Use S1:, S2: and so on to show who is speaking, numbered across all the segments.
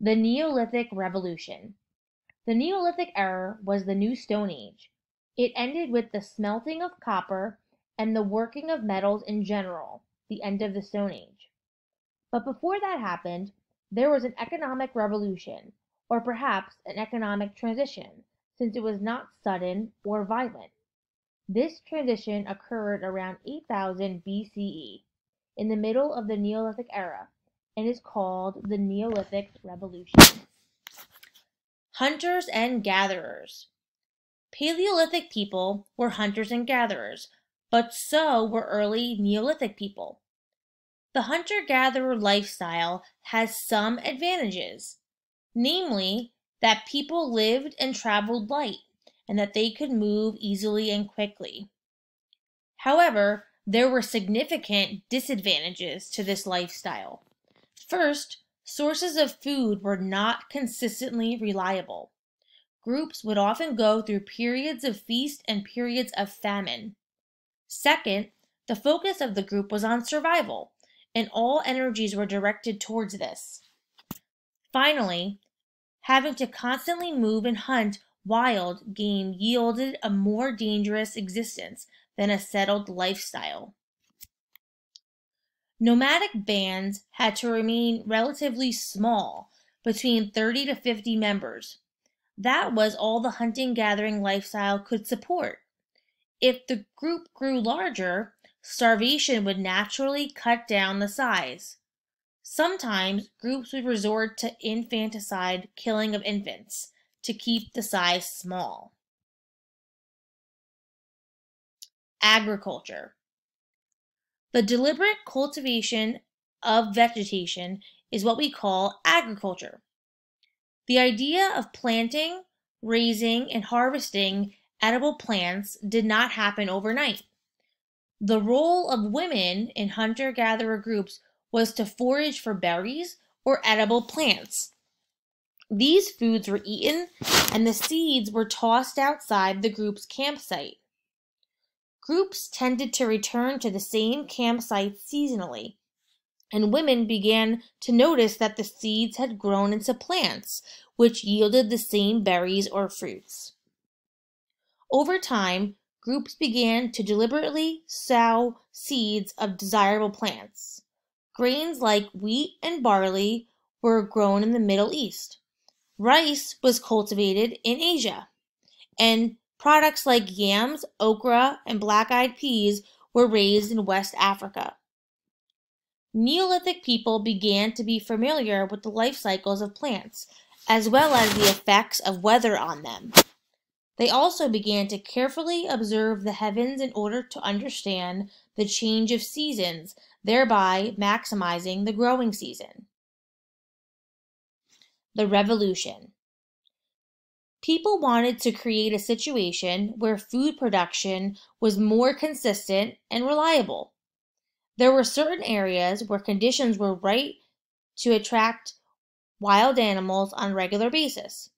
S1: The Neolithic Revolution. The Neolithic era was the new Stone Age. It ended with the smelting of copper and the working of metals in general, the end of the Stone Age. But before that happened, there was an economic revolution, or perhaps an economic transition, since it was not sudden or violent. This transition occurred around 8000 BCE, in the middle of the Neolithic era, and is called the Neolithic Revolution. Hunters and gatherers. Paleolithic people were hunters and gatherers, but so were early Neolithic people. The hunter gatherer lifestyle has some advantages, namely, that people lived and traveled light and that they could move easily and quickly. However, there were significant disadvantages to this lifestyle. First, sources of food were not consistently reliable. Groups would often go through periods of feast and periods of famine. Second, the focus of the group was on survival, and all energies were directed towards this. Finally, having to constantly move and hunt wild game yielded a more dangerous existence than a settled lifestyle. Nomadic bands had to remain relatively small, between 30 to 50 members. That was all the hunting gathering lifestyle could support. If the group grew larger, starvation would naturally cut down the size. Sometimes groups would resort to infanticide killing of infants to keep the size small. Agriculture. The deliberate cultivation of vegetation is what we call agriculture. The idea of planting, raising, and harvesting edible plants did not happen overnight. The role of women in hunter gatherer groups was to forage for berries or edible plants. These foods were eaten and the seeds were tossed outside the group's campsite. Groups tended to return to the same campsite seasonally, and women began to notice that the seeds had grown into plants, which yielded the same berries or fruits. Over time, groups began to deliberately sow seeds of desirable plants. Grains like wheat and barley were grown in the Middle East. Rice was cultivated in Asia, and products like yams, okra, and black-eyed peas were raised in West Africa. Neolithic people began to be familiar with the life cycles of plants, as well as the effects of weather on them. They also began to carefully observe the heavens in order to understand the change of seasons, thereby maximizing the growing season. The Revolution. People wanted to create a situation where food production was more consistent and reliable. There were certain areas where conditions were right to attract wild animals on a regular basis.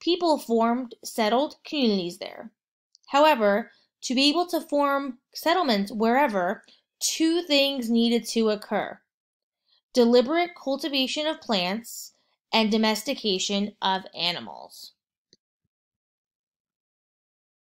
S1: People formed settled communities there. However, to be able to form settlements wherever, two things needed to occur deliberate cultivation of plants and domestication of animals.